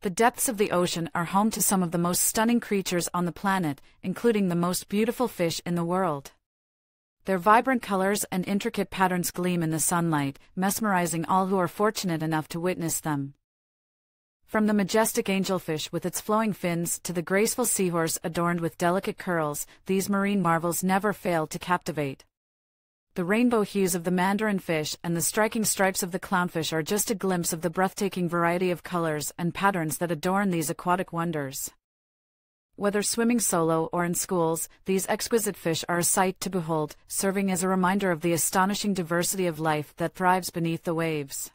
The depths of the ocean are home to some of the most stunning creatures on the planet, including the most beautiful fish in the world. Their vibrant colors and intricate patterns gleam in the sunlight, mesmerizing all who are fortunate enough to witness them. From the majestic angelfish with its flowing fins to the graceful seahorse adorned with delicate curls, these marine marvels never fail to captivate. The rainbow hues of the mandarin fish and the striking stripes of the clownfish are just a glimpse of the breathtaking variety of colors and patterns that adorn these aquatic wonders. Whether swimming solo or in schools, these exquisite fish are a sight to behold, serving as a reminder of the astonishing diversity of life that thrives beneath the waves.